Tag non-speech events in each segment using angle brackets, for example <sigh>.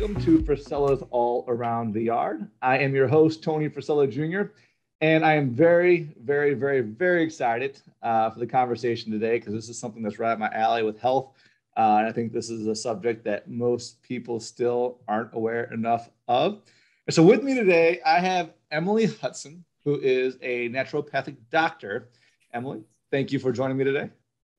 welcome to Frisella's All Around the Yard. I am your host, Tony Frisella Jr., and I am very, very, very, very excited uh, for the conversation today because this is something that's right up my alley with health. Uh, and I think this is a subject that most people still aren't aware enough of. And so, with me today, I have Emily Hudson, who is a naturopathic doctor. Emily, thank you for joining me today.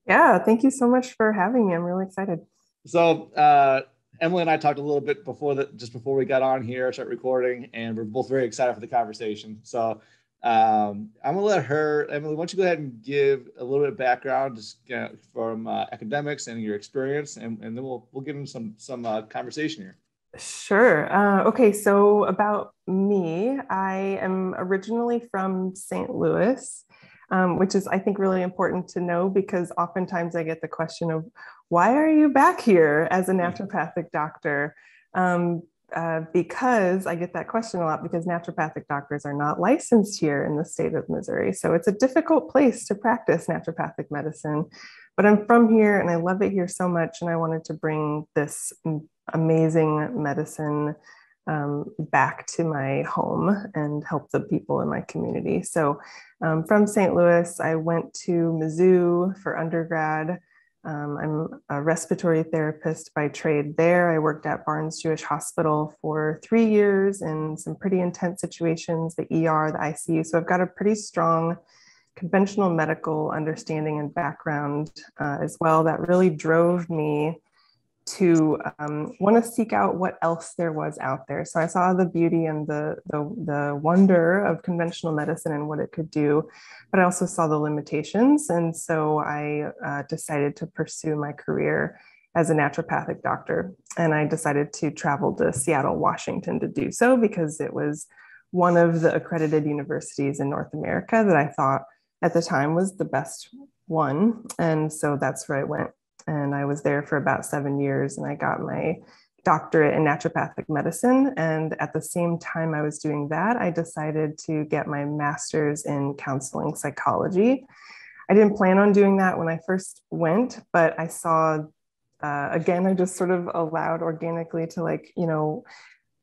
Yeah, thank you so much for having me. I'm really excited. So, uh, Emily and I talked a little bit before that, just before we got on here, start recording, and we're both very excited for the conversation. So, um, I'm gonna let her, Emily. Why don't you go ahead and give a little bit of background, just you know, from uh, academics and your experience, and, and then we'll we'll give them some some uh, conversation here. Sure. Uh, okay. So about me, I am originally from St. Louis um, which is, I think, really important to know because oftentimes I get the question of, why are you back here as a mm. naturopathic doctor? Um, uh, because I get that question a lot because naturopathic doctors are not licensed here in the state of Missouri. So it's a difficult place to practice naturopathic medicine. But I'm from here and I love it here so much. And I wanted to bring this amazing medicine um, back to my home and help the people in my community. So, um, from St. Louis, I went to Mizzou for undergrad. Um, I'm a respiratory therapist by trade there. I worked at Barnes Jewish Hospital for three years in some pretty intense situations the ER, the ICU. So, I've got a pretty strong conventional medical understanding and background uh, as well that really drove me to um, want to seek out what else there was out there. So I saw the beauty and the, the, the wonder of conventional medicine and what it could do, but I also saw the limitations. And so I uh, decided to pursue my career as a naturopathic doctor. And I decided to travel to Seattle, Washington to do so because it was one of the accredited universities in North America that I thought at the time was the best one. And so that's where I went and I was there for about seven years and I got my doctorate in naturopathic medicine. And at the same time I was doing that, I decided to get my master's in counseling psychology. I didn't plan on doing that when I first went, but I saw, uh, again, I just sort of allowed organically to like, you know,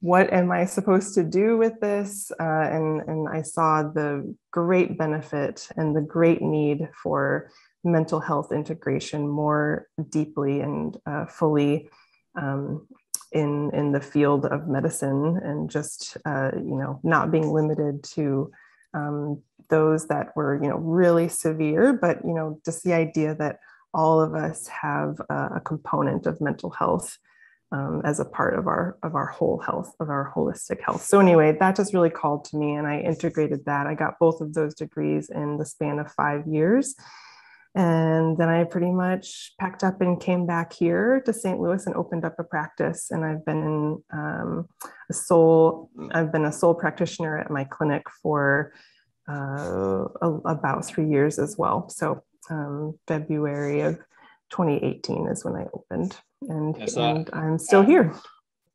what am I supposed to do with this? Uh, and, and I saw the great benefit and the great need for mental health integration more deeply and uh, fully um, in in the field of medicine and just uh, you know not being limited to um, those that were you know really severe but you know just the idea that all of us have a, component of mental health um, as a part of our of our whole health of our holistic health. So anyway that just really called to me and i integrated that. I got both of those degrees in the span of five years and then I pretty much packed up and came back here to St. Louis and opened up a practice. And I've been um, a sole, I've been a sole practitioner at my clinic for uh, a, about three years as well. So um, February of 2018 is when I opened, and, yes, and I'm still uh, here.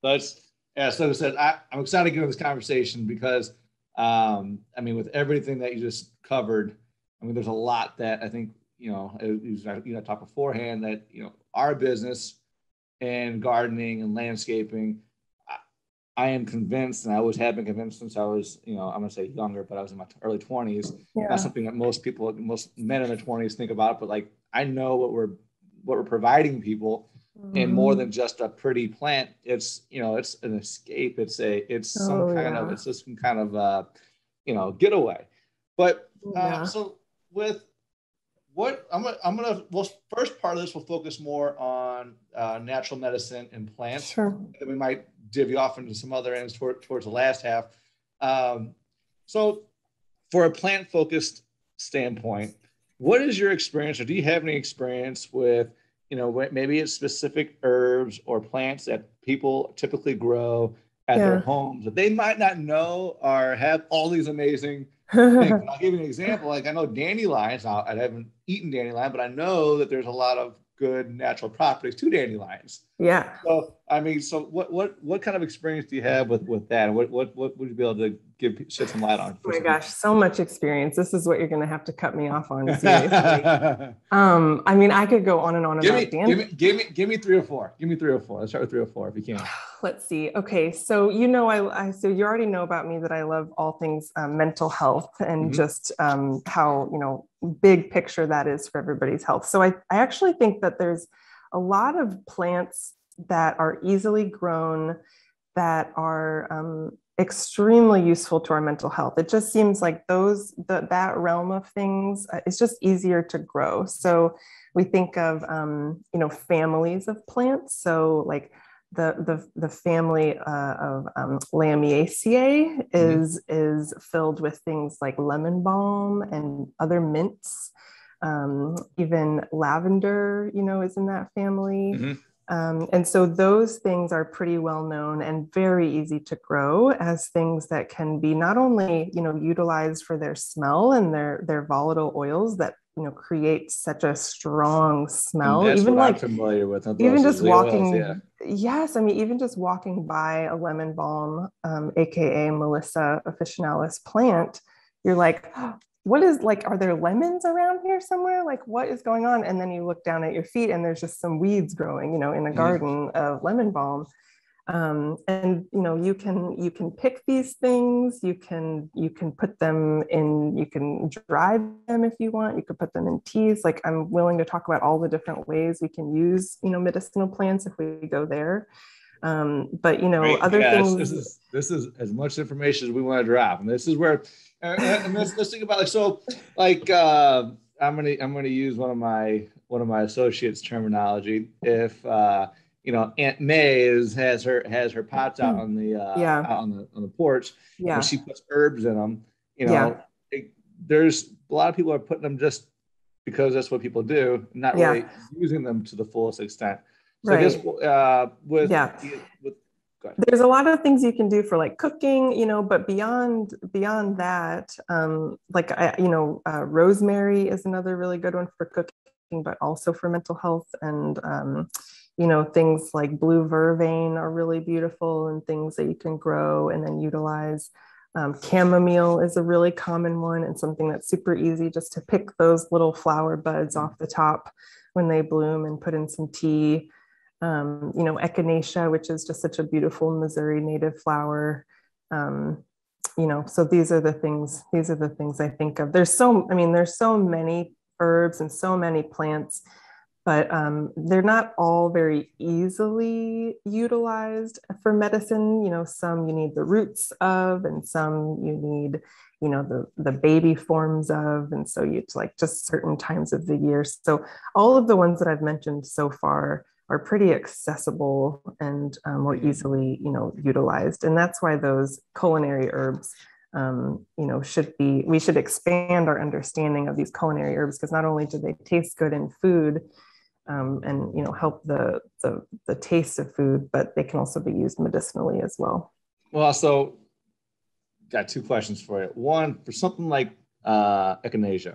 That's yeah. So I said I, am excited to get into this conversation because um, I mean, with everything that you just covered, I mean, there's a lot that I think you know, you know, talk beforehand that you know our business and gardening and landscaping. I, I am convinced, and I always have been convinced since I was, you know, I'm gonna say younger, but I was in my early 20s. Yeah. Not something that most people, most men in their 20s think about, but like I know what we're what we're providing people mm-hmm. and more than just a pretty plant it's you know it's an escape it's a it's oh, some kind yeah. of it's just some kind of uh you know getaway but uh, yeah. so with what I'm gonna, I'm gonna well first part of this will focus more on uh, natural medicine and plants. Sure. And we might divvy off into some other ends toward, towards the last half. Um, so, for a plant focused standpoint, what is your experience, or do you have any experience with, you know, maybe it's specific herbs or plants that people typically grow at yeah. their homes that they might not know or have all these amazing <laughs> I'll give you an example. Like I know dandelions. I haven't eaten dandelion, but I know that there's a lot of good natural properties to dandelions. Yeah. So I mean, so what what what kind of experience do you have with with that? What what what would you be able to give shed some light on? Oh my gosh, so much experience. This is what you're going to have to cut me off on. <laughs> um, I mean, I could go on and on give about me, Give me, give me, give me three or four. Give me three or four. Let's start with three or four if you can. <sighs> Let's see. Okay, so you know, I, I so you already know about me that I love all things um, mental health and mm-hmm. just um, how you know big picture that is for everybody's health. So I I actually think that there's a lot of plants that are easily grown that are um, extremely useful to our mental health. It just seems like those the, that realm of things uh, is just easier to grow. So we think of um, you know families of plants. So like the the the family uh, of um, Lamiaceae is mm-hmm. is filled with things like lemon balm and other mints. Um, even lavender, you know, is in that family. Mm-hmm. Um, and so those things are pretty well known and very easy to grow as things that can be not only you know utilized for their smell and their their volatile oils that you know create such a strong smell even like I'm familiar with even just walking oils, yeah. yes i mean even just walking by a lemon balm um, aka melissa officinalis plant you're like what is like are there lemons around here somewhere? Like what is going on? And then you look down at your feet and there's just some weeds growing you know in a mm-hmm. garden of lemon balm. Um, and you know you can you can pick these things. You can you can put them in you can dry them if you want. You could put them in teas. Like i'm willing to talk about all the different ways we can use you know medicinal plants if we go there um, but you know Great. other things this is this is as much information as we want to drop and this is where and, and let's, let's think about like so like uh, i'm gonna i'm gonna use one of my one of my associates terminology if uh you know aunt may is has her has her pots out on the uh yeah on the on the porch yeah and she puts herbs in them you know yeah. it, there's a lot of people are putting them just because that's what people do not yeah. really using them to the fullest extent so right. Uh, with yeah. With, there's a lot of things you can do for like cooking you know but beyond beyond that um like I, you know uh, rosemary is another really good one for cooking but also for mental health and um you know things like blue vervain are really beautiful and things that you can grow and then utilize um, chamomile is a really common one and something that's super easy just to pick those little flower buds off the top when they bloom and put in some tea um, you know, echinacea, which is just such a beautiful Missouri native flower. Um, you know, so these are the things, these are the things I think of. There's so, I mean, there's so many herbs and so many plants, but um, they're not all very easily utilized for medicine. You know, some you need the roots of, and some you need, you know, the, the baby forms of. And so you like just certain times of the year. So all of the ones that I've mentioned so far are pretty accessible and um, more mm-hmm. easily, you know, utilized. And that's why those culinary herbs, um, you know, should be, we should expand our understanding of these culinary herbs because not only do they taste good in food um, and, you know, help the, the, the taste of food, but they can also be used medicinally as well. Well, so got two questions for you. One, for something like uh, echinacea,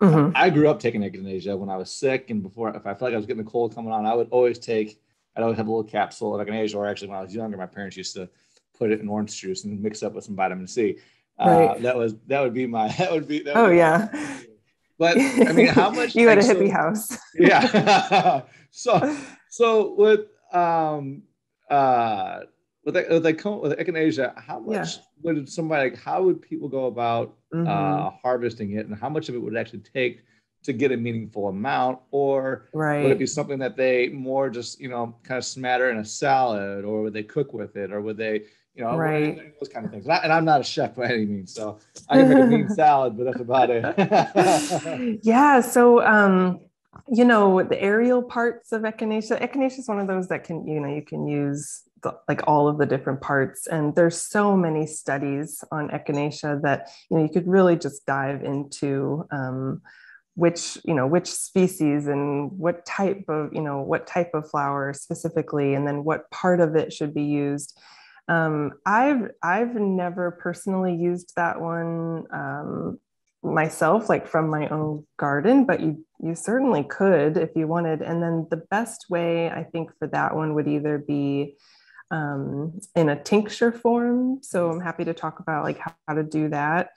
Mm-hmm. I grew up taking echinacea when I was sick, and before, if I felt like I was getting a cold coming on, I would always take. I'd always have a little capsule of echinacea, or actually, when I was younger, my parents used to put it in orange juice and mix it up with some vitamin C. Uh, right. Uh, that was that would be my <laughs> that would be. That would oh be yeah. My, but I mean, how <laughs> much you had a hippie so, house? <laughs> yeah. so so with um uh with like with, like, with echinacea, how much yeah. would somebody like how would people go about mm-hmm. uh, harvesting it, and how much of it would it actually take to get a meaningful amount, or right. would it be something that they more just you know kind of smatter in a salad, or would they cook with it, or would they you know right. those kind of things? And, I, am not a chef by any means, so I can make a mean <laughs> salad, but that's about it. <laughs> yeah. So. um you know the aerial parts of echinacea echinacea is one of those that can you know you can use the, like all of the different parts and there's so many studies on echinacea that you know you could really just dive into um, which you know which species and what type of you know what type of flower specifically and then what part of it should be used um, i've i've never personally used that one um, myself like from my own garden but you you certainly could if you wanted. And then the best way I think for that one would either be um, in a tincture form. So I'm happy to talk about like how, how to do that.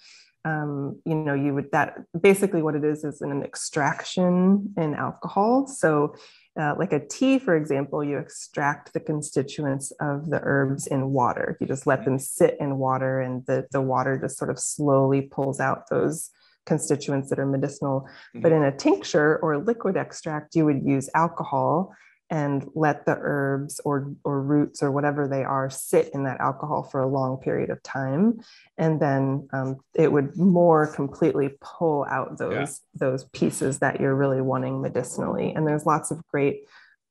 Um, you know, you would that basically what it is is an extraction in alcohol. So uh, like a tea, for example, you extract the constituents of the herbs in water. You just let them sit in water, and the, the water just sort of slowly pulls out those constituents that are medicinal. Mm-hmm. But in a tincture or liquid extract, you would use alcohol and let the herbs or, or roots or whatever they are sit in that alcohol for a long period of time. And then um, it would more completely pull out those, yeah. those pieces that you're really wanting medicinally. And there's lots of great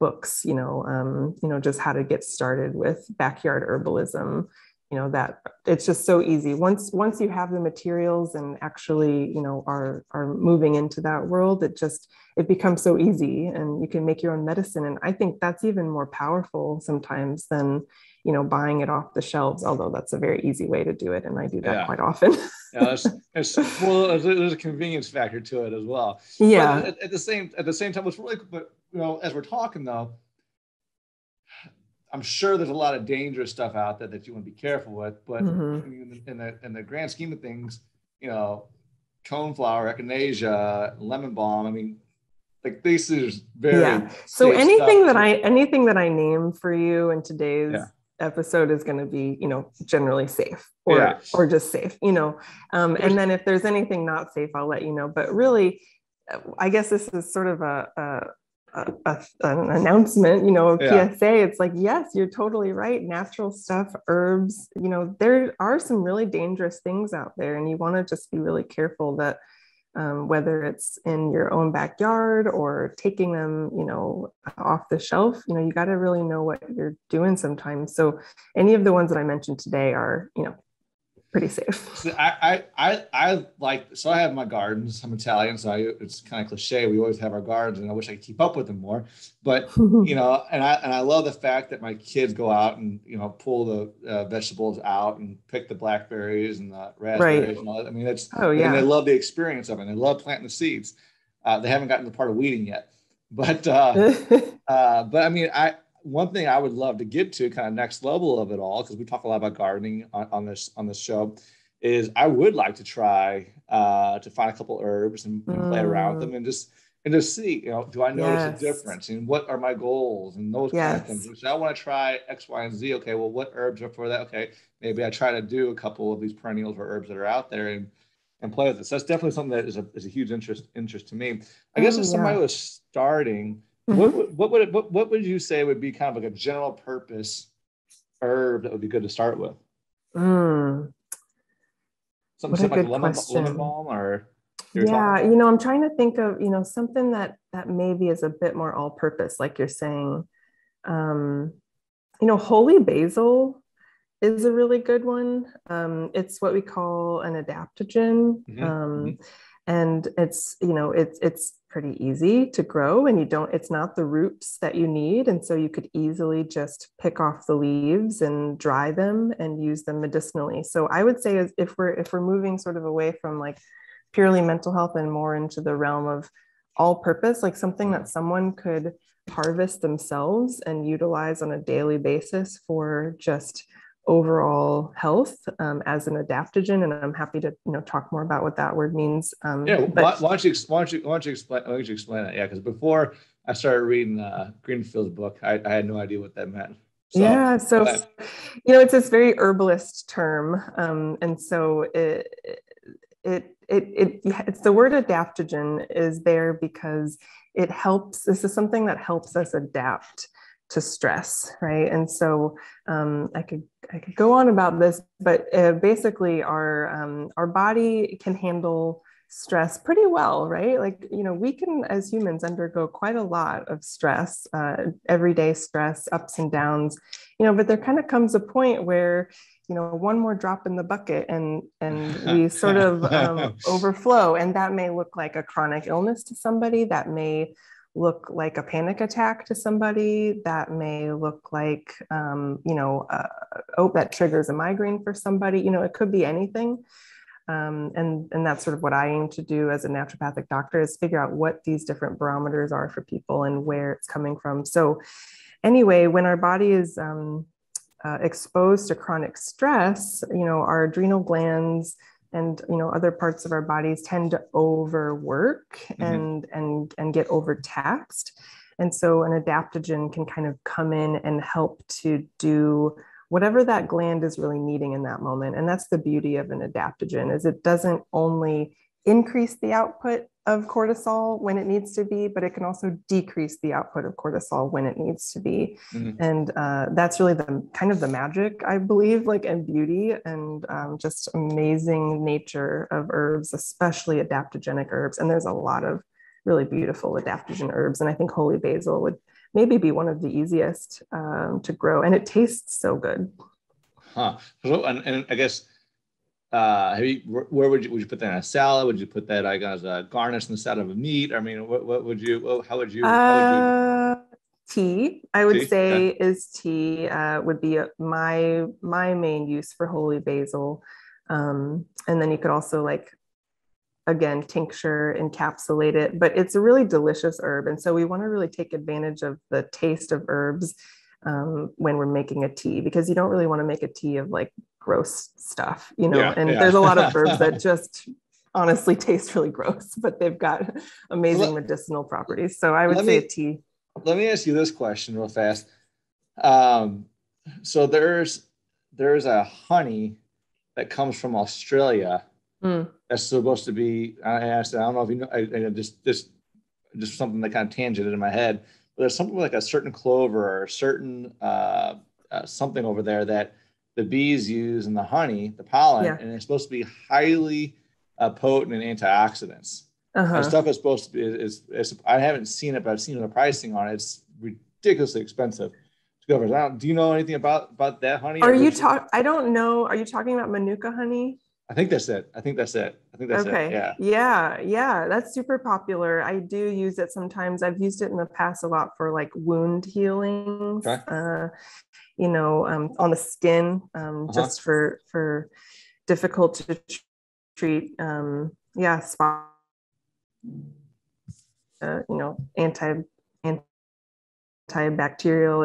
books, you know, um, you know, just how to get started with backyard herbalism you know that it's just so easy. Once once you have the materials and actually you know are are moving into that world it just it becomes so easy and you can make your own medicine. And i think that's even more powerful sometimes than you know buying it off the shelves although that's a very easy way to do it and i do that yeah. quite often. Yeah it's, it's, well there's a convenience factor to it as well. Yeah. at, at, the same at the same time what's really but you know as we're talking though I'm sure there's a lot of dangerous stuff out there that you want to be careful with, but mm-hmm. in, the, in, the, grand scheme of things, you know, coneflower, echinacea, lemon balm. I mean, like this is very yeah. So anything that I anything that I name for you in today's yeah. episode is going to be, you know, generally safe or yeah. or just safe, you know. Um, and then if there's anything not safe, I'll let you know. But really, I guess this is sort of a, a a, a, an announcement, you know, a yeah. PSA. It's like, yes, you're totally right. Natural stuff, herbs, you know, there are some really dangerous things out there, and you want to just be really careful that um, whether it's in your own backyard or taking them, you know, off the shelf, you know, you got to really know what you're doing sometimes. So, any of the ones that I mentioned today are, you know, pretty safe. <laughs> So I, I, I, I like, so I have my gardens. I'm Italian, so I, it's kind of cliche. We always have our gardens, and I wish I could keep up with them more. But <laughs> you know, and I and I love the fact that my kids go out and you know pull the uh, vegetables out and pick the blackberries and the raspberries right. and all that. I mean, that's oh yeah, and they love the experience of it. And they love planting the seeds. Uh, they haven't gotten to the part of weeding yet, but uh, <laughs> uh, but I mean, I one thing I would love to get to, kind of next level of it all, because we talk a lot about gardening on, on, this on this show, is I would like to try uh, to find a couple herbs and, and mm. play around with them and just and just see, you know, do I notice yes. a difference and what are my goals and those yes. kind of things. So I want to try X, Y, and Z. Okay, well, what herbs are for that? Okay, maybe I try to do a couple of these perennials or herbs that are out there and and play with it. So that's definitely something that is a, is a huge interest interest to me. I guess oh, if somebody yeah. was starting what, mm-hmm. what would it, what, what would you say would be kind of like a general purpose herb that would be good to start with? Mm. Something, like lemon, lemon balm or yeah you know i'm trying to think of you know something that that maybe is a bit more all purpose like you're saying um you know holy basil is a really good one um it's what we call an adaptogen mm-hmm. um mm-hmm and it's you know it's it's pretty easy to grow and you don't it's not the roots that you need and so you could easily just pick off the leaves and dry them and use them medicinally. So i would say if we're if we're moving sort of away from like purely mental health and more into the realm of all purpose like something that someone could harvest themselves and utilize on a daily basis for just overall health um, as an adaptogen and i'm happy to you know talk more about what that word means um, yeah but, why, don't you why don't you why don't you explain why don't you explain that? Yeah because before i started reading uh, greenfield's book I, I had no idea what that meant. So, yeah so you know it's this very herbalist term um, and so it it it, it it's the word adaptogen is there because it helps this is something that helps us adapt to stress, right? And so um, I could I could go on about this, but uh, basically our um, our body can handle stress pretty well, right? Like you know we can as humans undergo quite a lot of stress, uh, everyday stress, ups and downs, you know. But there kind of comes a point where you know one more drop in the bucket and and we <laughs> sort of um, overflow, and that may look like a chronic illness to somebody. That may look like a panic attack to somebody. That may look like um, you know uh, oh that triggers a migraine for somebody. You know it could be anything. Um, and, and that's sort of what I aim to do as a naturopathic doctor is figure out what these different barometers are for people and where it's coming from. So anyway, when our body is um, uh, exposed to chronic stress, you know, our adrenal glands and you know other parts of our bodies tend to overwork mm-hmm. and and and get overtaxed and so an adaptogen can kind of come in and help to do whatever that gland is really needing in that moment and that's the beauty of an adaptogen is it doesn't only increase the output of cortisol when it needs to be, but it can also decrease the output of cortisol when it needs to be. Mm-hmm. And uh, that's really the kind of the magic, I believe, like and beauty and um, just amazing nature of herbs, especially adaptogenic herbs. And there's a lot of really beautiful adaptogen herbs. And I think holy basil would maybe be one of the easiest um, to grow. And it tastes so good. Huh. So, and, and I guess uh, have you, where would you would you put that in a salad? Would you put that like as a garnish instead of a meat? I mean, what, what would you? How would you? How would you... Uh, tea, I would tea? say, is tea uh, would be my my main use for holy basil, um, and then you could also like again tincture encapsulate it but it's a really delicious herb and so we want to really take advantage of the taste of herbs um, when we're making a tea because you don't really want to make a tea of like gross stuff, you know. Yeah, and yeah. there's a lot of <laughs> herbs that just honestly taste really gross, but they've got amazing let, medicinal properties. So I would say me, a tea. Let me ask you this question real fast. Um, so there's there's a honey that comes from Australia mm. that's supposed to be. I asked. I don't know if you know. I, I just just just something that kind of tangented in my head But there's something like a certain clover or a certain uh, uh, something over there that the bees use in the honey, the pollen, yeah. and it's supposed to be highly uh, potent in antioxidants. Uh-huh. stuff is supposed to be is, is, I haven't seen it, but I've seen the pricing on it. It's ridiculously expensive to go over. Do you know anything about about that honey? Are you talk? I don't know. Are you talking about manuka honey? I think that's it. I think that's it. I think that's okay. it. Yeah. Yeah. Yeah. That's super popular. I do use it sometimes. I've used it in the past a lot for like wound healing. Okay. Uh, you know, um, on the skin, um, uh-huh. just for for difficult to treat. Um, yeah, spot. Uh, you know, anti antibacterial,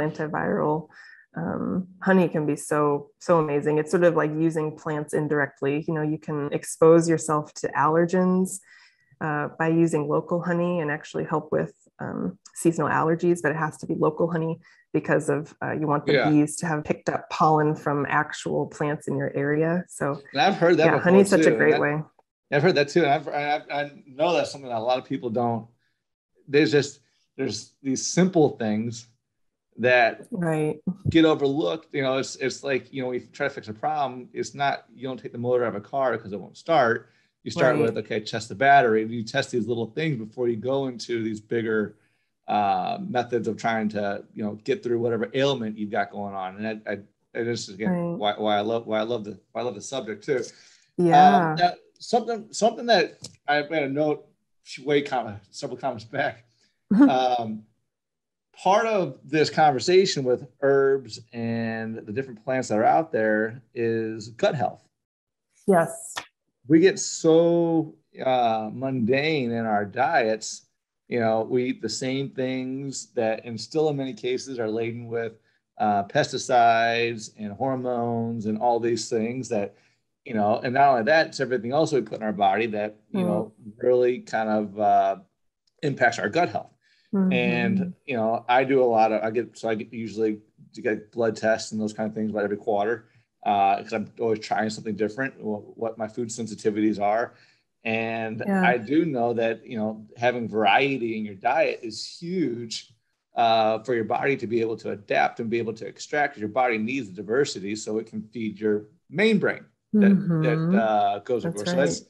antiviral um, honey can be so so amazing it's sort of like using plants indirectly you know you can expose yourself to allergens uh, by using local honey and actually help with um, seasonal allergies but it has to be local honey because of uh, you want the yeah. bees to have picked up pollen from actual plants in your area so and i've heard that yeah honey's such a great that, way i've heard that too and I've, I've, i know that's something that a lot of people don't there's just there's these simple things that right get overlooked. You know, it's it's like you know, we try to fix a problem. It's not you don't take the motor out of a car because it won't start. You start right. with okay, test the battery. You test these little things before you go into these bigger uh, methods of trying to you know get through whatever ailment you've got going on. And I, I and this is again right. why, why I love why I love the why I love the subject too. Yeah. Um, something something that I made a note way comment several comments back. <laughs> um, part of this conversation with herbs and the different plants that are out there is gut health. Yes. We get so uh, mundane in our diets. You know, we eat the same things that, and still in many cases, are laden with uh, pesticides and hormones and all these things that, you know, and not only that, it's everything else we put in our body that, you mm. know, really kind of uh, impacts our gut health. Mm-hmm. And you know, I do a lot of I get so I get usually to get blood tests and those kind of things about every quarter because uh, I'm always trying something different, what, what my food sensitivities are. And yeah. I do know that you know having variety in your diet is huge uh, for your body to be able to adapt and be able to extract. Your body needs diversity so it can feed your main brain that, mm-hmm. that uh, goes over. Right. So that's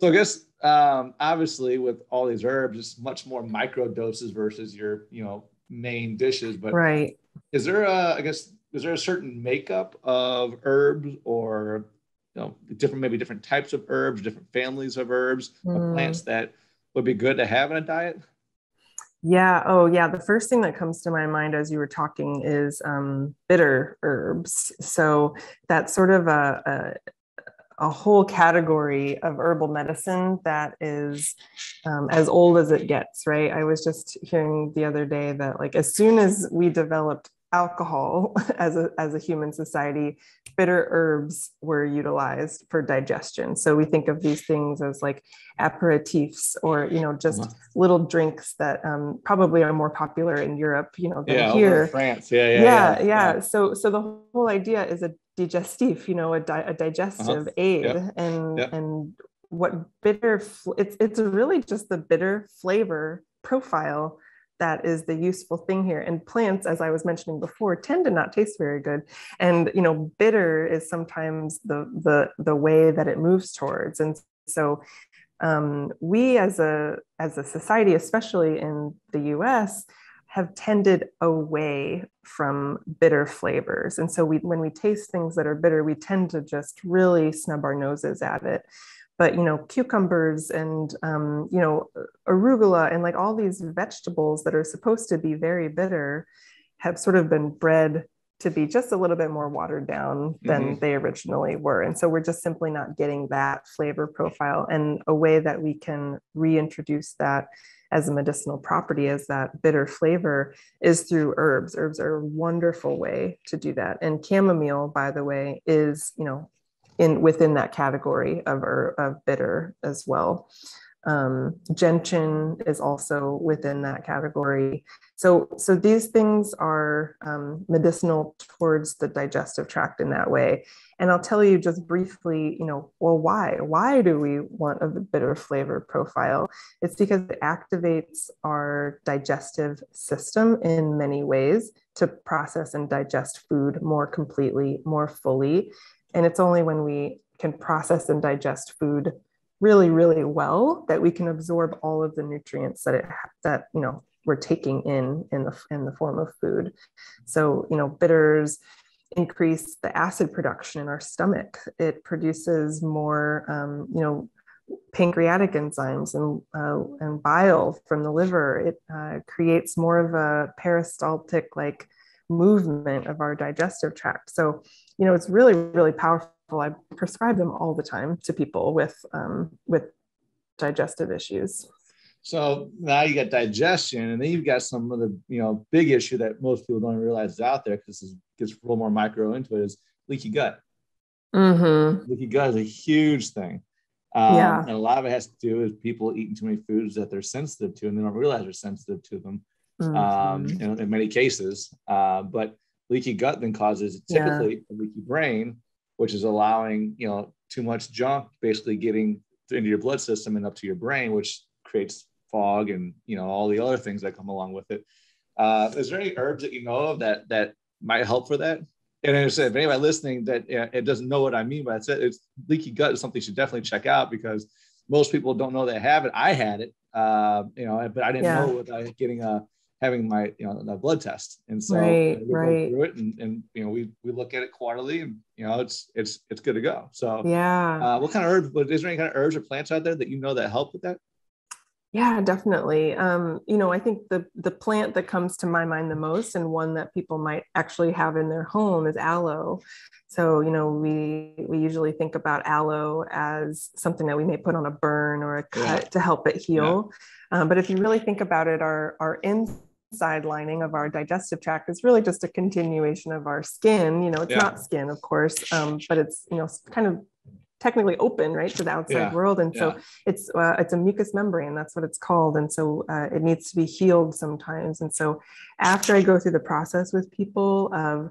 so I guess um, obviously with all these herbs, it's much more micro doses versus your, you know, main dishes. But right. is there a, I guess, is there a certain makeup of herbs or, you know, different, maybe different types of herbs, different families of herbs, mm. of plants that would be good to have in a diet? Yeah. Oh, yeah. The first thing that comes to my mind as you were talking is um, bitter herbs. So that's sort of a, a a whole category of herbal medicine that is um, as old as it gets, right? I was just hearing the other day that, like, as soon as we developed alcohol <laughs> as a, as a human society, bitter herbs were utilized for digestion. So we think of these things as like aperitifs or, you know, just uh-huh. little drinks that um, probably are more popular in Europe, you know, than yeah, here. France. Yeah yeah, yeah yeah, yeah, yeah. So, so the whole idea is a digestif, you know, a, di- a digestive uh-huh. aid yep. and, yep. and what bitter, fl- it's, it's really just the bitter flavor profile that is the useful thing here. And plants as i was mentioning before tend to not taste very good. And you know bitter is sometimes the the the way that it moves towards. And so um, we as a as a society especially in the us have tended away from bitter flavors. And so we when we taste things that are bitter we tend to just really snub our noses at it. But you know cucumbers and um, you know arugula and like all these vegetables that are supposed to be very bitter have sort of been bred to be just a little bit more watered down than mm-hmm. they originally were. And so we're just simply not getting that flavor profile and a way that we can reintroduce that as a medicinal property as that bitter flavor is through herbs herbs are a wonderful way to do that and chamomile by the way is you know in within that category of, of bitter as well. Um, gentian is also within that category. So, so these things are um, medicinal towards the digestive tract in that way. And I'll tell you just briefly, you know, well, why? Why do we want a bitter flavor profile? It's because it activates our digestive system in many ways to process and digest food more completely, more fully. And it's only when we can process and digest food really, really well that we can absorb all of the nutrients that it that you know we're taking in in the in the form of food. So you know bitters increase the acid production in our stomach. It produces more um, you know pancreatic enzymes and uh, and bile from the liver. It uh, creates more of a peristaltic like movement of our digestive tract. So, you know, it's really, really powerful. I prescribe them all the time to people with um, with digestive issues. So now you got digestion, and then you've got some of the you know big issue that most people don't realize is out there because this gets a little more micro into it is leaky gut. Mm-hmm. Leaky gut is a huge thing. Um, yeah. And a lot of it has to do with people eating too many foods that they're sensitive to and they don't realize they're sensitive to them mm-hmm. um, in, in, many cases. Uh, but leaky gut then causes typically yeah. a leaky brain, which is allowing you know too much junk basically getting into your blood system and up to your brain, which creates fog and you know all the other things that come along with it. Uh, is there any herbs that you know of that that might help for that? And I said, if anybody listening that uh, it doesn't know what I mean by it, it's leaky gut is something you should definitely check out because most people don't know they have it. I had it, uh, you know, but I didn't yeah. know without getting a having my you know the blood test and so right, we right. through it and, and you know we we look at it quarterly and you know it's it's it's good to go so yeah uh, what kind of herbs but is there any kind of herbs or plants out there that you know that help with that yeah definitely um, you know i think the the plant that comes to my mind the most and one that people might actually have in their home is aloe so you know we we usually think about aloe as something that we may put on a burn or a cut yeah. to help it heal yeah. um, but if you really think about it our our inside lining of our digestive tract is really just a continuation of our skin. You know, it's yeah. not skin, of course, um, but it's you know kind of technically open right to the outside yeah. world. And so it's uh, it's a mucous membrane that's what it's called. And so uh, it needs to be healed sometimes. And so after i go through the process with people of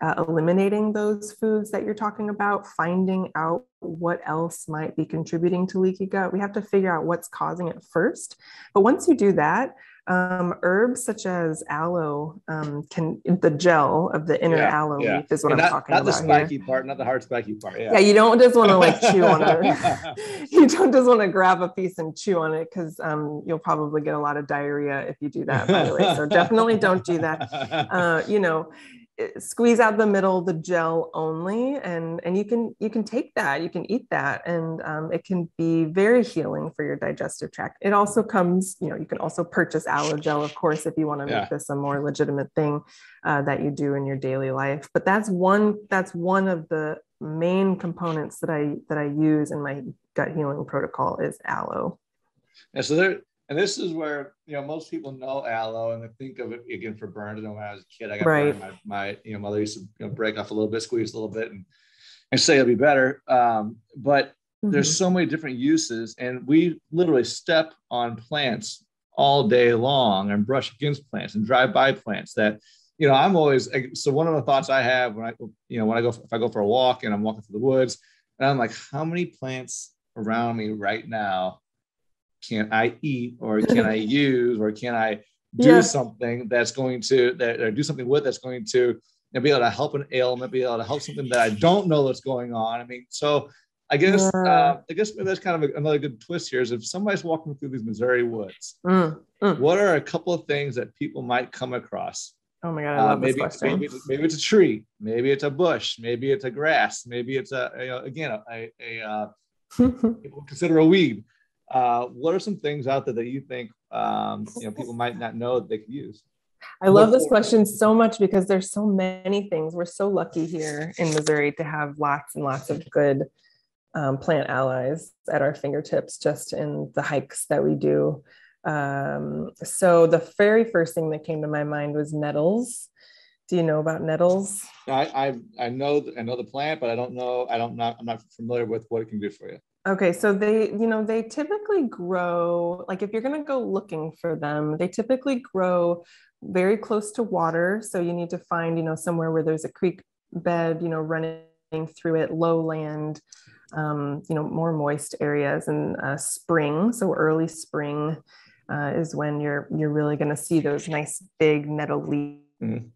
uh, eliminating those foods that you're talking about finding out what else might be contributing to leaky gut we have to figure out what's causing it first. But once you do that um, herbs such as aloe um, can the gel of the inner yeah, aloe yeah. leaf is what and I'm not, talking not about. Not the spiky here. part, not the hard spiky part. Yeah. yeah, you don't just want to like chew on it. <laughs> <laughs> you don't just want to grab a piece and chew on it because um, you'll probably get a lot of diarrhea if you do that. By the way, so definitely don't do that. <laughs> Uh, you know, squeeze out the middle the gel only and and you can you can take that you can eat that and um, it can be very healing for your digestive tract it also comes you know you can also purchase aloe gel of course if you want to yeah. make this a more legitimate thing uh, that you do in your daily life but that's one that's one of the main components that I that I use in my gut healing protocol is aloe. And so there, and this is where you know most people know aloe and they think of it again for burns. And when I was a kid, I got right. burned. My, my you know mother used to you know, break off a little bit, squeeze a little bit, and and say it'll be better. Um, but mm-hmm. there's so many different uses, and we literally step on plants all day long and brush against plants and drive by plants that you know i'm always so one of the thoughts i have when i you know when i go if i go for a walk and i'm walking through the woods and i'm like how many plants around me right now can I eat or can I <laughs> use or can I do yeah. something that's going to that or do something with that's going to know, be able to help an ailment, be able to help something that I don't know what's going on. I mean, so I guess yeah. uh, I guess that's kind of a, another good twist here is if somebody's walking through these Missouri woods, mm, mm. what are a couple of things that people might come across? Oh my god, I love uh, maybe, this. Maybe, maybe it's a tree, maybe it's a bush, maybe it's a grass, maybe it's a, again a, a, a uh, <laughs> people consider a weed. Uh, what are some things out there that you think um, you know people might not know that they could use? I love this question so much because there's so many things. We're so lucky here in Missouri to have lots and lots of good um, plant allies at our fingertips just in the hikes that we do. Um, so the very first thing that came to my mind was nettles. Do you know about nettles? I I, I know I know the plant, but I don't know. I don't not I'm not familiar with what it can do for you. Okay, so they, you know, they typically grow, like if you're going to go looking for them, they typically grow very close to water. So you need to find, you know, somewhere where there's a creek bed, you know, running through it, lowland, um, you know, more moist areas and uh, spring. So early spring uh, is when you're you're really going to see those nice big nettle leaves. Mm-hmm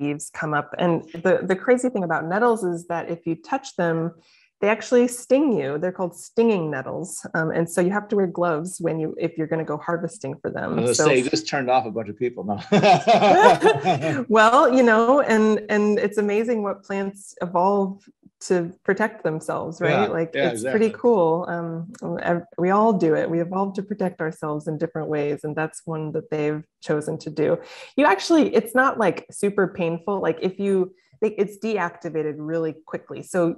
leaves come up. And the, the crazy thing about nettles is that if you touch them, they actually sting you. They're called stinging nettles, um, and so you have to wear gloves when you if you're going to go harvesting for them. I was so, say you just turned off a bunch of people. No. <laughs> <laughs> well, you know, and and it's amazing what plants evolve to protect themselves, right? Yeah, like yeah, it's exactly. pretty cool. Um, we all do it. We evolve to protect ourselves in different ways, and that's one that they've chosen to do. You actually, it's not like super painful. Like if you it's deactivated really quickly. So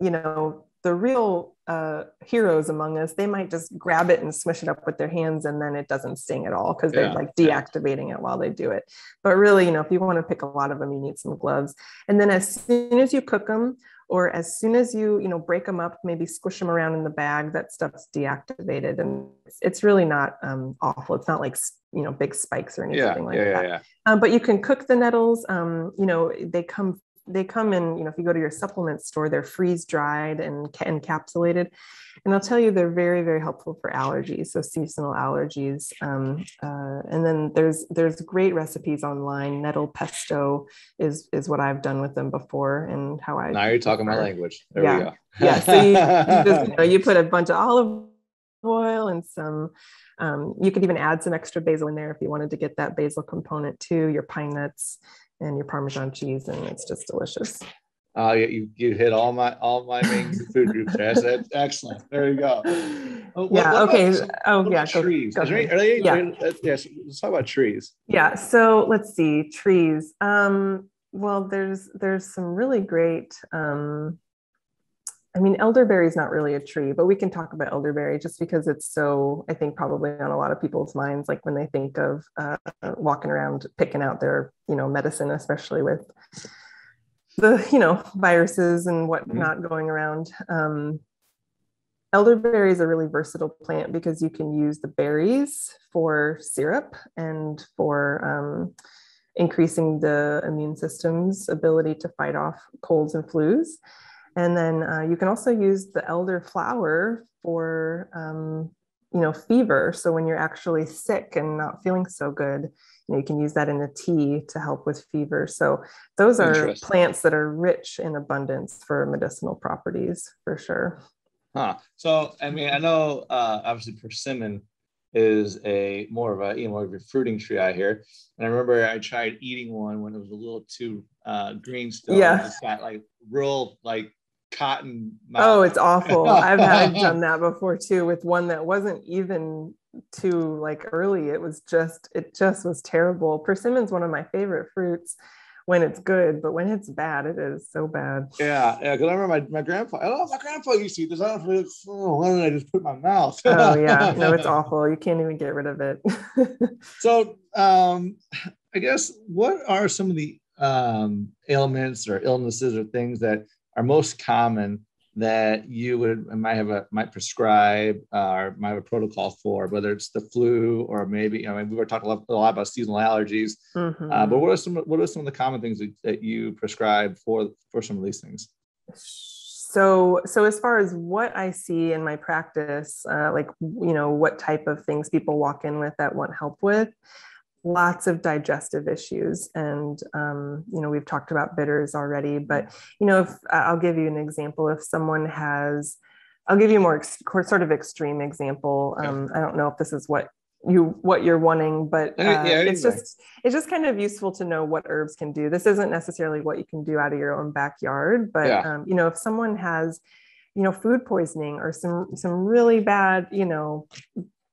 you know, the real uh, heroes among us, they might just grab it and smush it up with their hands and then it doesn't sting at all because they're like deactivating it while they do it. But really, you know, if you want to pick a lot of them, you need some gloves. And then as soon as you cook them, or as soon as you you know break them up maybe squish them around in the bag that stuff's deactivated and it's really not um, awful it's not like you know big spikes or anything yeah, like yeah, that yeah, um, but you can cook the nettles um, you know they come they come in, you know, if you go to your supplement store, they're freeze dried and encapsulated. And I'll tell you, they're very, very helpful for allergies, so seasonal allergies. Um, uh, and then there's there's great recipes online. Nettle pesto is is what I've done with them before, and how I. Now you're talking my language. There yeah. we go. yeah. So you, you, just, you, <laughs> know, you put a bunch of olive oil and some um, you could even add some extra basil in there if you wanted to get that basil component too your pine nuts and your Parmesan cheese, and it's just delicious. Uh, you, you hit all my all my main food groups. That's, that's excellent. There you go. <laughs> Oh, yeah. What, what okay. About, oh yeah. trees. Go, any, they, yeah. yes. Let's talk about trees. Yeah. So let's see trees. Um, well, there's there's some really great um, I mean, elderberry is not really a tree, but we can talk about elderberry just because it's so, I think, probably on a lot of people's minds, like when they think of uh, walking around picking out their, you know, medicine, especially with the, you know, viruses and whatnot mm-hmm. going around. Um, elderberry is a really versatile plant because you can use the berries for syrup and for um, increasing the immune system's ability to fight off colds and flus. And then uh, you can also use the elder flower for, um, you know, fever. So when you're actually sick and not feeling so good, you, know, you can use that in a tea to help with fever. So those are plants that are rich in abundance for medicinal properties for sure. Huh. So, I mean, I know uh, obviously persimmon is a more of a you know more of a fruiting tree out here. And I remember I tried eating one when it was a little too uh, green still. Yeah, it's got like real like cotton mouth. Oh, it's awful. I've I've done <laughs> that before too with one that wasn't even too like early. It was just it just was terrible. Persimmon's one of my favorite fruits. when it's good, but when it's bad, it is so bad. Yeah, yeah. Because I remember my, my grandpa. Oh, my grandpa used to eat this. I don't know. Oh, why did I just put my mouth? oh yeah, <laughs> no, it's awful. You can't even get rid of it. <laughs> so, um, I guess what are some of the um, ailments or illnesses or things that are most common that you would might have a might prescribe uh, or might have a protocol for, whether it's the flu or maybe I mean we were talking a lot, a lot about seasonal allergies. Mm-hmm. Uh, but what are some what are some of the common things that, that you prescribe for for some of these things? So so as far as what I see in my practice, uh, like you know what type of things people walk in with that want help with lots of digestive issues and um, you know we've talked about bitters already but you know if i'll give you an example. If someone has i'll give you a more ex- sort of extreme example. Um, i don't know if this is what you what you're wanting but uh, yeah, it's just it's just kind of useful to know what herbs can do. This isn't necessarily what you can do out of your own backyard but yeah. um, you know if someone has you know food poisoning or some some really bad you know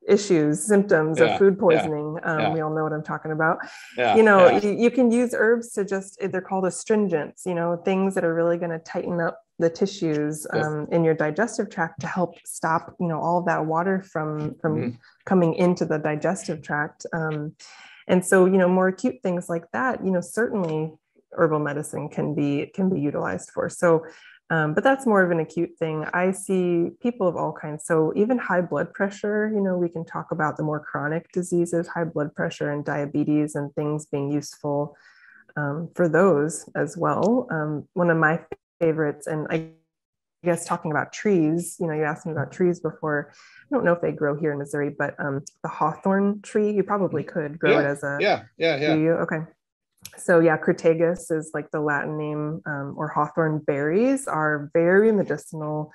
issues, symptoms yeah, of food poisoning. Yeah, um, yeah. We all know what I'm talking about. you know, you, you, can use herbs to just, they're called astringents, you know, things that are really going to tighten up the tissues um, in your digestive tract to help stop, you know, all that water from, from mm-hmm. coming into the digestive tract. Um, and so, you know, more acute things like that, you know, certainly herbal medicine can be can be utilized for. So um, but that's more of an acute thing. I see people of all kinds. So even high blood pressure, you know, we can talk about the more chronic diseases, high blood pressure and diabetes and things being useful um, for those as well. Um, one of my favorites, and I guess talking about trees, you know, you asked me about trees before. I don't know if they grow here in Missouri, but um, the hawthorn tree, you probably could grow yeah, it as a. Yeah, yeah, yeah. You? Okay so yeah, Crataegus is like the Latin name, um, or hawthorn berries are very medicinal.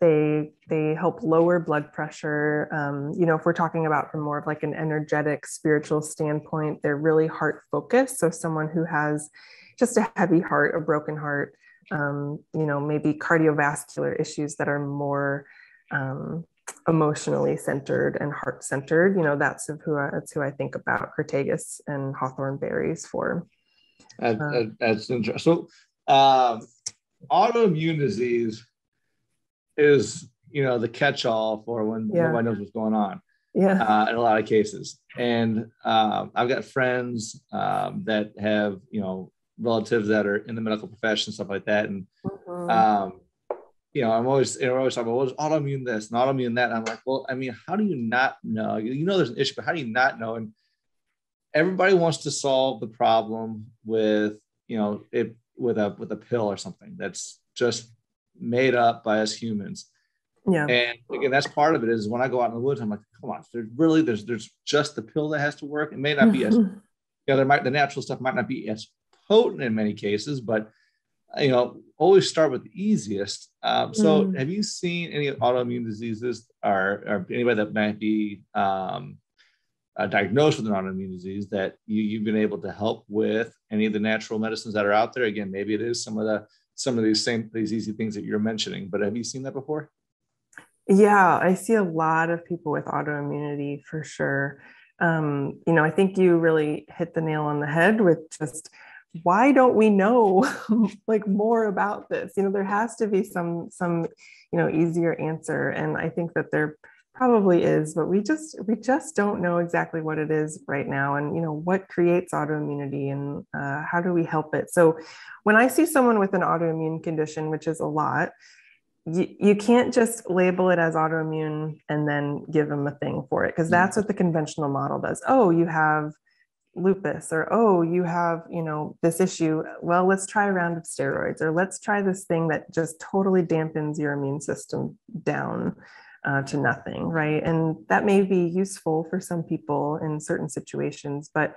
They they help lower blood pressure. Um, you know, if we're talking about from more of like an energetic, spiritual standpoint, they're really heart focused. So someone who has just a heavy heart, a broken heart, um, you know, maybe cardiovascular issues that are more um, emotionally centered and heart centered. You know, that's who I, that's who I think about Crataegus and Hawthorn berries for. That, uh, that's interesting. So, uh, autoimmune disease is you know the catch-all for when yeah. nobody knows what's going on. Yeah. Uh, in a lot of cases, and um, I've got friends um, that have you know relatives that are in the medical profession, stuff like that, and mm-hmm. You know, I'm always, you know, always talking about, well, autoimmune this and autoimmune that. And I'm like, well, I mean, how do you not know? You know, there's an issue, but how do you not know? And everybody wants to solve the problem with, you know, it with a with a pill or something that's just made up by us humans. Yeah. And again, that's part of it is when I go out in the woods, I'm like, come on, there's really there's there's just the pill that has to work. It may not be as mm-hmm. you know, there might the natural stuff might not be as potent in many cases, but you know, always start with the easiest. Um, so, mm. have you seen any autoimmune diseases or, or anybody that might be um, uh, diagnosed with an autoimmune disease that you, you've been able to help with any of the natural medicines that are out there? Again, maybe it is some of the some of these same these easy things that you're mentioning, but have you seen that before? Yeah, I see a lot of people with autoimmunity for sure. Um, you know, I think you really hit the nail on the head with just why don't we know <laughs> like more about this? You know there has to be some some you know easier answer. And i think that there probably is but we just we just don't know exactly what it is right now and you know what creates autoimmunity and uh, how do we help it? So when i see someone with an autoimmune condition which is a lot you, you can't just label it as autoimmune and then give them a thing for it because that's mm. what the conventional model does. Oh you have lupus or oh you have you know this issue. Well let's try a round of steroids or let's try this thing that just totally dampens your immune system down uh, to nothing right? And that may be useful for some people in certain situations but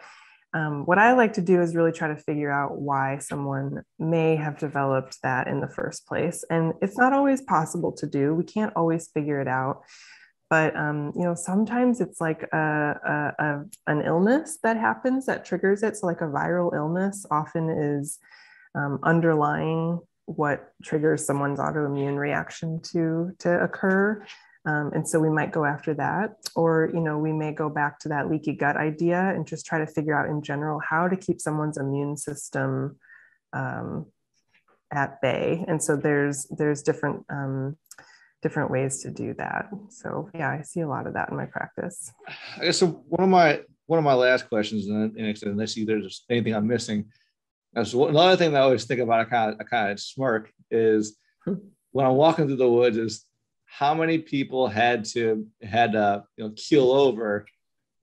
um, what i like to do is really try to figure out why someone may have developed that in the first place and it's not always possible to do. We can't always figure it out but um, you know sometimes it's like a, a, a, an illness that happens that triggers it. So like a viral illness often is um, underlying what triggers someone's autoimmune reaction to to occur. Um, and so we might go after that, or you know, we may go back to that leaky gut idea and just try to figure out in general how to keep someone's immune system um, at bay. And so there's there's different um, different ways to do that. So yeah, I see a lot of that in my practice. I guess so. One of my one of my last questions, and, and unless there's anything I'm missing, that's another thing that I always think about. I kind of I kind of smirk is hmm. when I'm walking through the woods is how many people had to had to you know keel over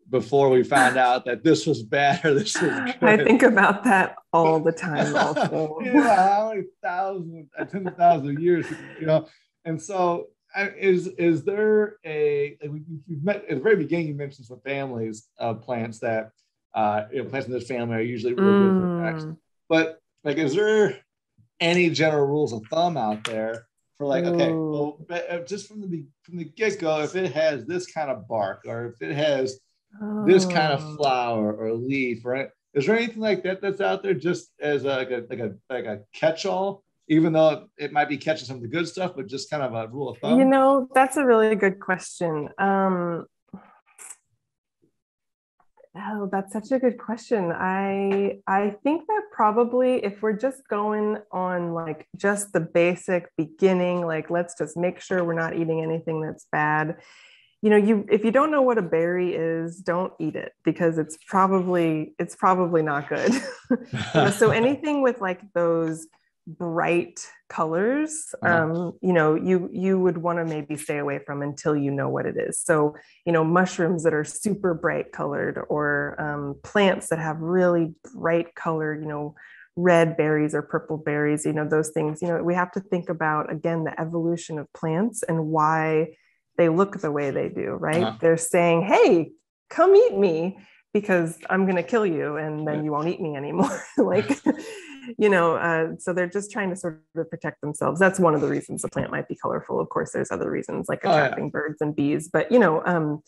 before we found out that this was bad or this was <laughs> good. I think about that all the time <laughs> also. yeah, how many thousands, tens of thousands of years, you know. And so is is there a like you've met at the very beginning you mentioned some families of plants that uh you know plants in this family are usually really mm. good for X. Mm. But like is there any general rules of thumb out there for like, okay, well, uh, just from the from the get go, if it has this kind of bark or if it has oh. this kind of oh. flower or leaf, right? Is there anything like that that's out there just as a, like a like a like a catch all? Even though it might be catching some of the good stuff, but just kind of a rule of thumb. You know, that's a really good question. Um, Oh, that's such a good question. I I think that probably if we're just going on like just the basic beginning, like let's just make sure we're not eating anything that's bad. You know, you if you don't know what a berry is, don't eat it because it's probably it's probably not good. <laughs> so <laughs> anything with like those bright colors uh-huh. um, you know you you would want to maybe stay away from until you know what it is. So you know mushrooms that are super bright colored or um, plants that have really bright color you know red berries or purple berries you know those things you know we have to think about again the evolution of plants and why they look the way they do right? Uh-huh. they're saying hey come eat me because i'm going to kill you and then you won't eat me anymore. <laughs> Like you know, uh, so they're just trying to sort of protect themselves. That's one of the reasons the plant might be colorful. Of course, there's other reasons like attracting oh, yeah. birds and bees, but you know, um,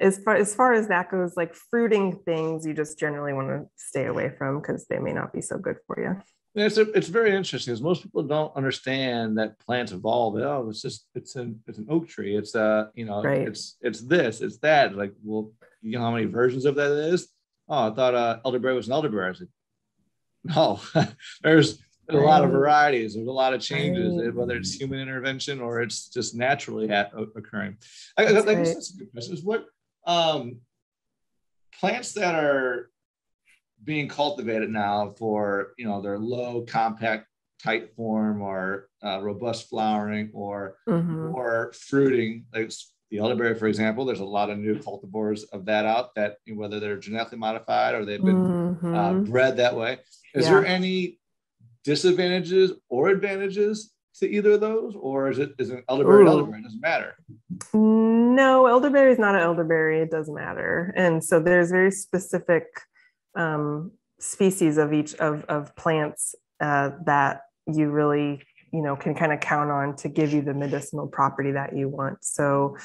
as far as far as that goes, like fruiting things, you just generally want to stay away from because they may not be so good for you. Yeah, it's a, it's very interesting because most people don't understand that plants evolve. Oh, it's just it's an it's an oak tree. It's uh you know right. it's it's this it's that. Like well, you know how many versions of that is? Oh, I thought uh, elderberry was an elderberry. I said, no, <laughs> there's a lot of varieties. There's a lot of changes, right. whether it's human intervention or it's just naturally ha- occurring. I, I, I guess that's a good question. Is what um, plants that are being cultivated now for you know their low compact tight form or uh, robust flowering or mm-hmm. or fruiting like the elderberry, for example, there's a lot of new cultivars of that out that whether they're genetically modified or they've been uh, mm-hmm. uh, bred that way. Is yeah. there any disadvantages or advantages to either of those, or is it is an elderberry Ooh. elderberry? It doesn't matter. No, elderberry is not an elderberry. It doesn't matter, and so there's very specific um, species of each of of plants uh, that you really you know can kind of count on to give you the medicinal property that you want so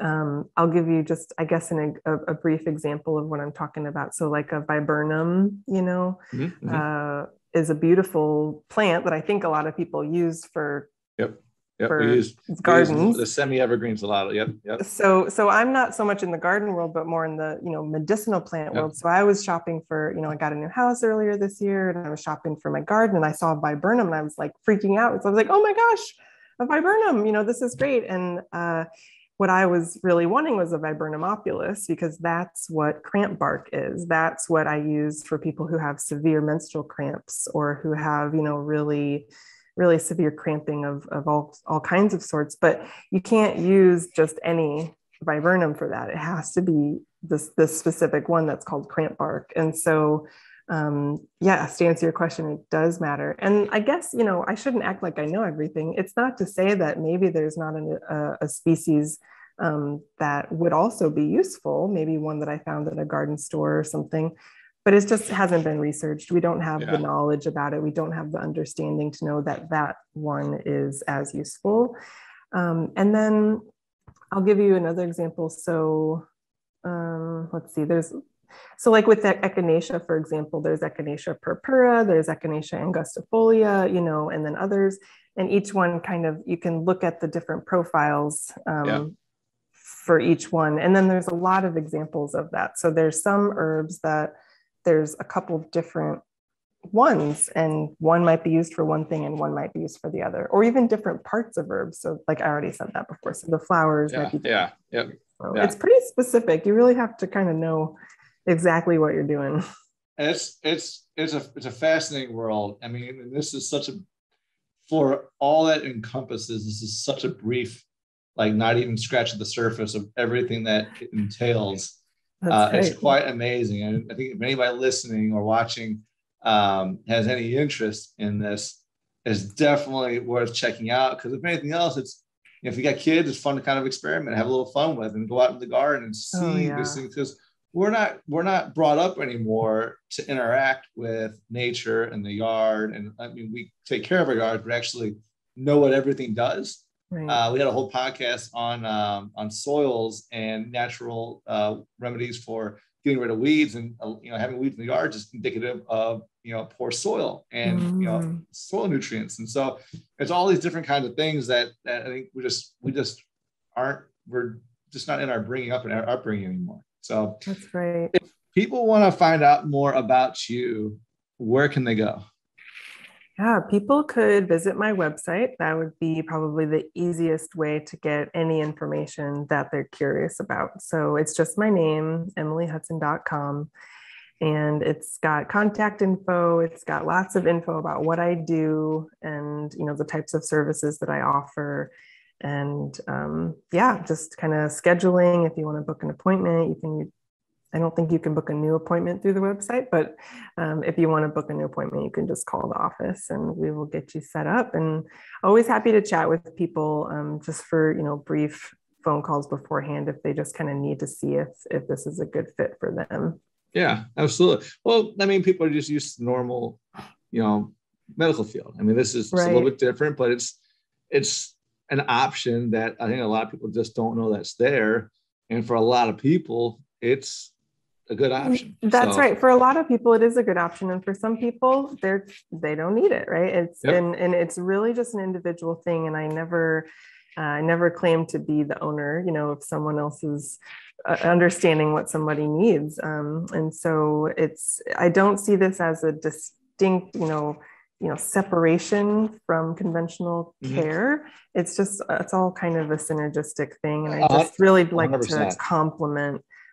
um, i'll give you just i guess an, a, a, brief example of what i'm talking about so like a viburnum you know mm-hmm. mm-hmm. uh, is a beautiful plant that i think a lot of people use for yep Yep, for we use, gardens. We use the semi-evergreens a lot. Yep, yep. So, so I'm not so much in the garden world, but more in the you know medicinal plant yep. world. So I was shopping for you know I got a new house earlier this year, and I was shopping for my garden, and I saw viburnum, and I was like freaking out. So I was like, oh my gosh, a viburnum! You know this is great. And uh, what I was really wanting was a viburnum opulus because that's what cramp bark is. That's what I use for people who have severe menstrual cramps or who have you know really really severe cramping of, of all, all kinds of sorts, but you can't use just any viburnum for that. It has to be this, this specific one that's called cramp bark. And so, um, yes, to answer your question, it does matter. And I guess, you know, I shouldn't act like I know everything. It's not to say that maybe there's not an, a, a species um, that would also be useful, maybe one that I found at a garden store or something but it just hasn't been researched. We don't have yeah. the knowledge about it. We don't have the understanding to know that that one is as useful. Um, and then I'll give you another example. So um, let's see, there's, so like with echinacea, for example, there's echinacea purpurea, there's echinacea angustifolia, you know, and then others. And each one kind of, you can look at the different profiles um, yeah. for each one. And then there's a lot of examples of that. So there's some herbs that there's a couple different ones and one might be used for one thing and one might be used for the other or even different parts of verbs so like i already said that before. So the flowers yeah, might be yeah yeah. So yeah. it's pretty specific. You really have to kind of know exactly what you're doing. It's it's it's a it's a fascinating world. I mean this is such a for all that encompasses this is such a brief like not even scratching the surface of everything that it entails uh, it's quite amazing and i think if anybody listening or watching um, has any interest in this is definitely worth checking out because if anything else, it's you know, if you got kids, it's fun to kind of experiment, have a little fun with, and go out in the garden and oh, see oh, yeah. these things because we're not we're not brought up anymore to interact with nature and the yard. And I mean, we take care of our yard, but actually know what everything does. Right. Uh, we had a whole podcast on um, on soils and natural uh, remedies for getting rid of weeds and uh, you know having weeds in the yard is indicative of you know poor soil and mm. you know mm. soil nutrients and so it's all these different kinds of things that, that i think we just we just aren't we're just not in our bringing up and our upbringing anymore so that's great if people want to find out more about you where can they go yeah, people could visit my website. That would be probably the easiest way to get any information that they're curious about. So it's just my name, emilyhudson.com. And it's got contact info. It's got lots of info about what I do and you know the types of services that I offer. And um, yeah, just kind of scheduling. If you want to book an appointment, you can I don't think you can book a new appointment through the website, but um, if you want to book a new appointment, you can just call the office and we will get you set up. And always happy to chat with people um, just for you know brief phone calls beforehand if they just kind of need to see if if this is a good fit for them. Yeah, absolutely. Well, I mean, people are just used to normal, you know, medical field. I mean, this is right. a little bit different, but it's it's an option that I think a lot of people just don't know that's there. And for a lot of people, it's a good option. That's so. right. For a lot of people, it is a good option, and for some people, they're they don't need it, right? It's yep. and and it's really just an individual thing. And I never, uh, I never claim to be the owner, you know, of someone else's uh, understanding what somebody needs. Um, and so it's I don't see this as a distinct, you know, you know separation from conventional mm-hmm. care it's just it's all kind of a synergistic thing and i uh, just really like 100%. to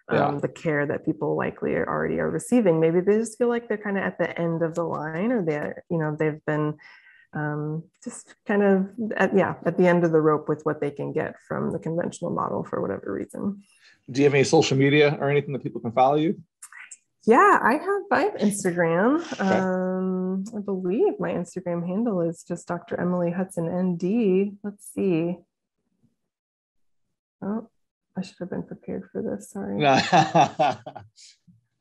complement yeah. um, the care that people likely are already are receiving. Maybe they just feel like they're kind of at the end of the line, or they're you know they've been um, just kind of at, yeah at the end of the rope with what they can get from the conventional model for whatever reason. Do you have any social media or anything that people can follow you? Yeah, I have I have Instagram. Okay. Um, I believe my Instagram handle is just Dr. Emily Hudson ND. Let's see. Oh, I should have been prepared for this. Sorry. <laughs>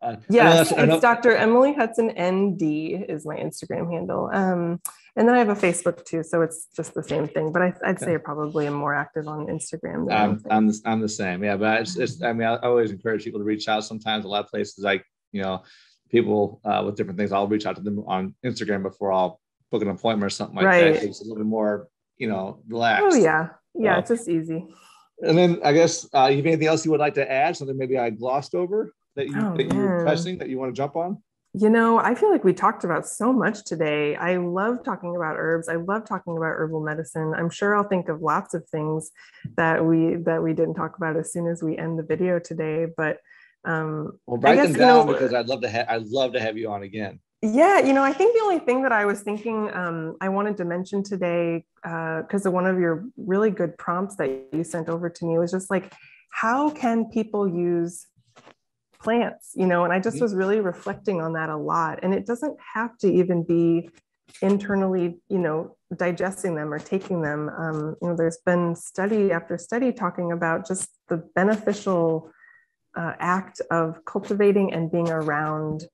Uh, yes, it's Dr. Emily Hudson ND is my Instagram handle. Um, and then I have a Facebook too, so it's just the same thing. But I, would say probably probably more active on Instagram. I'm, I'm, the, I'm the same. Yeah, but it's, it's, I mean, I always encourage people to reach out. Sometimes a lot of places, like you know, people uh, with different things, I'll reach out to them on Instagram before I'll book an appointment or something like right. that. It's a little bit more, you know, relaxed. Oh yeah, yeah, it's just easy. And then I guess uh, you have anything else you would like to add? Something maybe I glossed over that you oh, that you were pressing that you want to jump on? You know, I feel like we talked about so much today. I love talking about herbs. I love talking about herbal medicine. I'm sure I'll think of lots of things that we that we didn't talk about as soon as we end the video today. But um, well, write guess, them down you know, because I'd love to have I'd love to have you on again. Yeah, you know, I think the only thing that I was thinking um, I wanted to mention today, because uh, of one of your really good prompts that you sent over to me, was just like, how can people use plants? You know, and I just mm-hmm. was really reflecting on that a lot. And it doesn't have to even be internally, you know, digesting them or taking them. Um, you know, there's been study after study talking about just the beneficial uh, act of cultivating and being around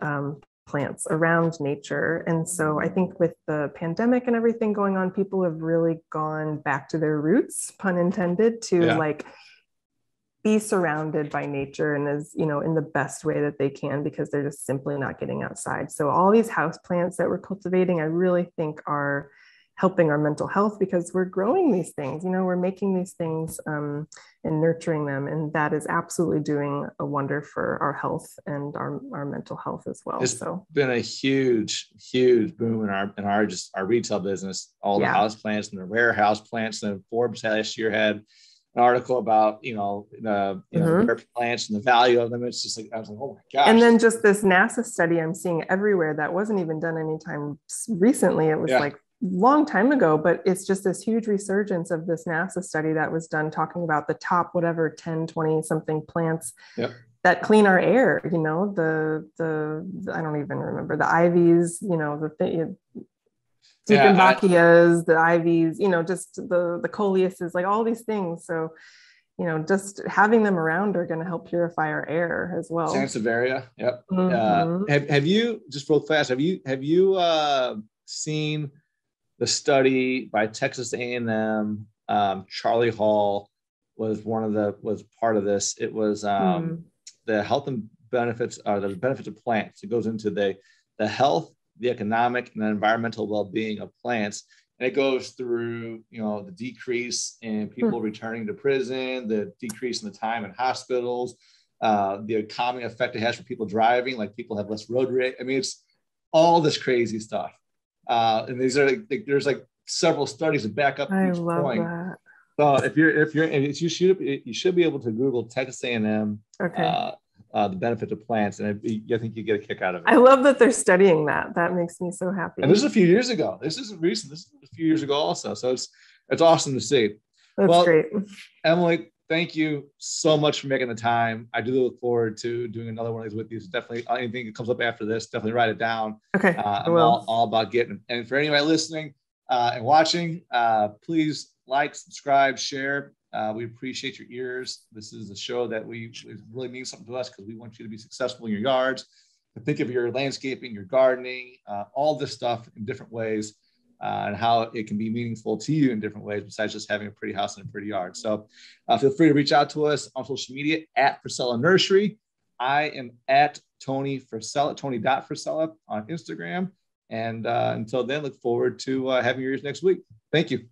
um, plants around nature. And so I think with the pandemic and everything going on, people have really gone back to their roots, pun intended, to yeah. like be surrounded by nature and as you know in the best way that they can because they're just simply not getting outside so all these house plants that we're cultivating i really think are helping our mental health because we're growing these things, you know, we're making these things um, and nurturing them. And that is absolutely doing a wonder for our health and our, our mental health as well. It's so been a huge, huge boom in our in our just our retail business. All the yeah. house plants and the warehouse plants and Forbes last year had an article about you know the you mm-hmm. know plants and the value of them. It's just like I was like, oh my gosh. And then just this NASA study I'm seeing everywhere that wasn't even done anytime recently. It was yeah. like long time ago, but it's just this huge resurgence of this NASA study that was done talking about the top whatever 10, 20 something plants yep. that clean our air, you know, the, the, I don't even remember the ivies, you know, the thing, Dieffenbachias, the ivies, you know, just the, the coleuses, like all these things. So, you know, just having them around are going to help purify our air as well. Sansevieria. Yep. Uh, mm-hmm. Uh, have, have you just real fast, have you, have you uh, seen the study by Texas A&M. Um, Charlie Hall was one of the was part of this. It was um, mm. the health and benefits or the benefits of plants. It goes into the the health, the economic, and the environmental well-being of plants. And it goes through, you know, the decrease in people mm. returning to prison, the decrease in the time in hospitals, uh, the calming effect it has for people driving, like people have less road rage. I mean, it's all this crazy stuff. Uh, and these are like, there's like several studies to back up I each love point. That. So if you're if you're if you should you should be able to Google Texas A&M. Okay. Uh, uh, the benefits of plants, and I, I think you get a kick out of it. I love that they're studying that. That makes me so happy. And this is a few years ago. This isn't recent. This is a few years ago also. So it's it's awesome to see. That's well, great. Emily, thank you so much for making the time. I do look forward to doing another one of these with you. So definitely anything that comes up after this, definitely write it down. Okay. Uh, I'm all, all, about getting. And for anybody listening uh, and watching, uh, please like, subscribe, share. Uh, we appreciate your ears. This is a show that we really means something to us because we want you to be successful in your yards. To think of your landscaping, your gardening, uh, all this stuff in different ways uh, and how it can be meaningful to you in different ways besides just having a pretty house and a pretty yard. So uh, feel free to reach out to us on social media at Frisella Nursery. I am at Tony Frisella, Tony.Frisella on Instagram. And uh, until then, look forward to uh, having ears next week. Thank you.